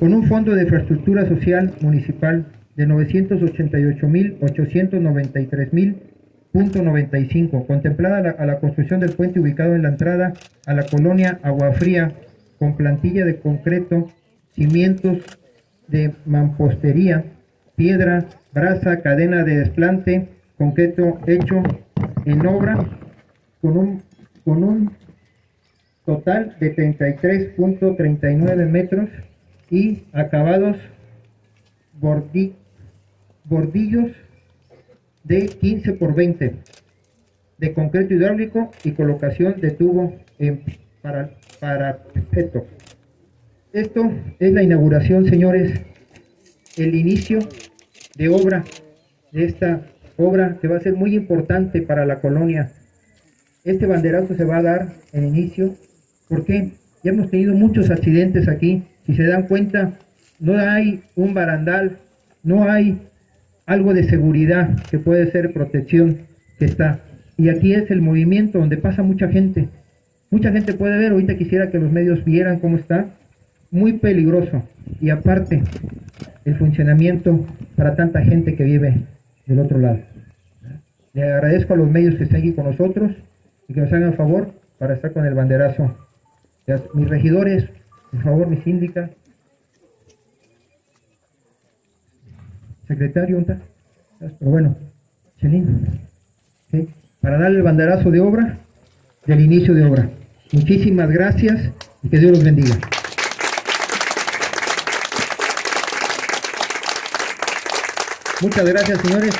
con un fondo de infraestructura social municipal de 988.893.000.95, contemplada a la, a la construcción del puente ubicado en la entrada a la colonia Agua Fría, con plantilla de concreto, cimientos de mampostería, piedra, brasa, cadena de desplante, concreto hecho en obra, con un, con un total de 33.39 metros y acabados bordi- bordillos de 15 por 20 de concreto hidráulico y colocación de tubo en para, parapeto. Esto es la inauguración, señores, el inicio de obra de esta obra que va a ser muy importante para la colonia. Este banderazo se va a dar en inicio porque ya hemos tenido muchos accidentes aquí. Si se dan cuenta, no hay un barandal, no hay algo de seguridad que puede ser protección que está. Y aquí es el movimiento donde pasa mucha gente. Mucha gente puede ver, ahorita quisiera que los medios vieran cómo está. Muy peligroso. Y aparte, el funcionamiento para tanta gente que vive del otro lado. Le agradezco a los medios que estén aquí con nosotros y que nos hagan favor para estar con el banderazo. Mis regidores, por favor, mi síndica. Secretario, ¿dónde está? Pero bueno, Chelín, para darle el banderazo de obra del inicio de obra. Muchísimas gracias y que Dios los bendiga. Muchas gracias, señores.